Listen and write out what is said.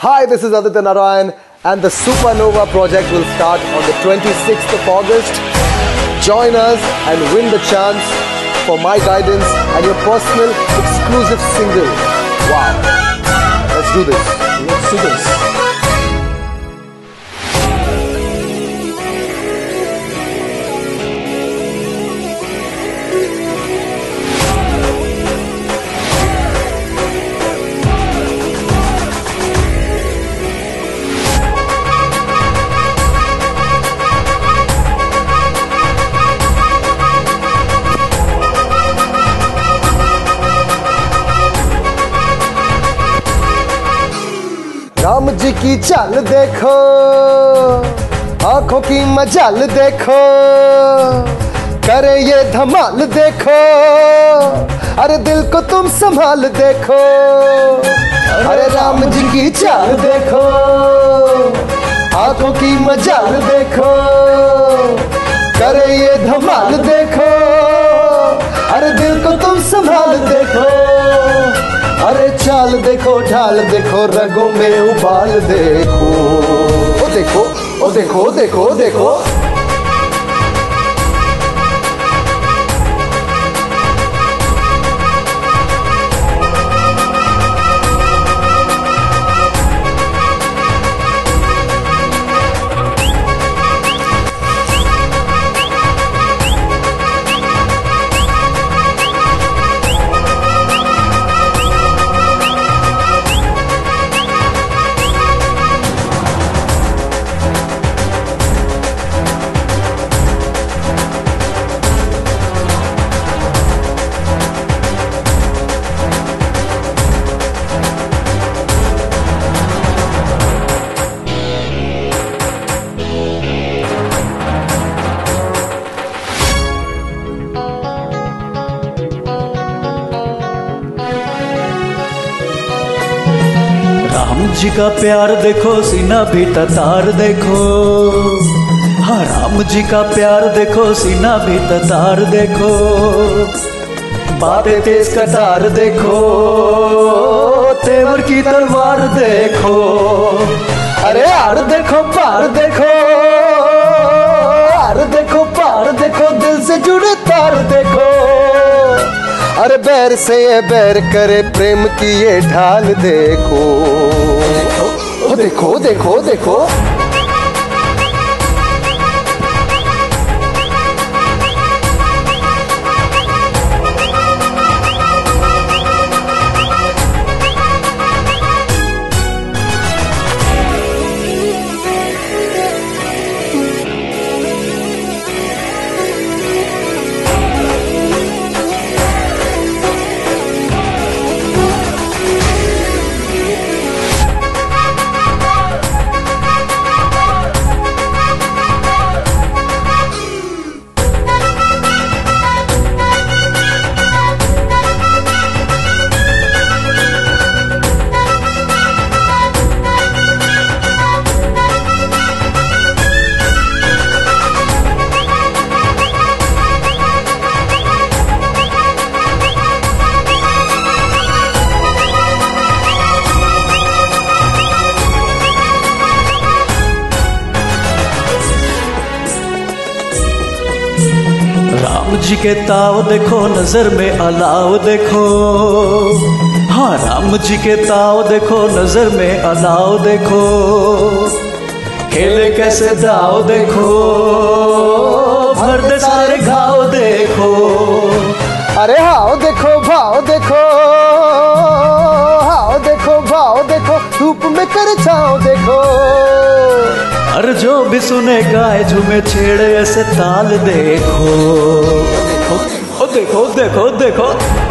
Hi, this is Aditya Narayan, and the Supernova project will start on the 26th of August. Join us and win the chance for my guidance and your personal exclusive single. Wow. Let's do this. Let's do this. Ram ji की चाल देखो। आँखों की मजाल देखो। करे ये धमाल देखो। अरे दिल को तुम संभाल देखो। अरे राम जी की चाल देखो। आँखों की मजाल देखो। करे ये धमाल देखो देखो ढाल देखो रगों में उबाल देखो। ओ देखो ओ देखो देखो देखो। राम जी का प्यार देखो, सीना भी ततार देखो। हाँ राम जी का प्यार देखो, सीना भी ततार देखो। बातें तेज कतार देखो, तेवर की तलवार देखो। अरे आर देखो, पार देखो। अरे बैर से ये बैर करे, प्रेम की ये ढाल देखो। ओ देखो देखो देखो। राम जी के ताव देखो नज़र में अलाव देखो। हाँ राम जी के ताव देखो नज़र में अलाव देखो। खेले कैसे दाव देखो भर दे सारे घाव देखो। अरे हाओ देखो भाव देखो हाओ देखो भाव देखो धूप में कर छाओ देखो। अरे जो भी सुने गाए झूमे छेड़े ऐसे ताल देखो। देखो देखो।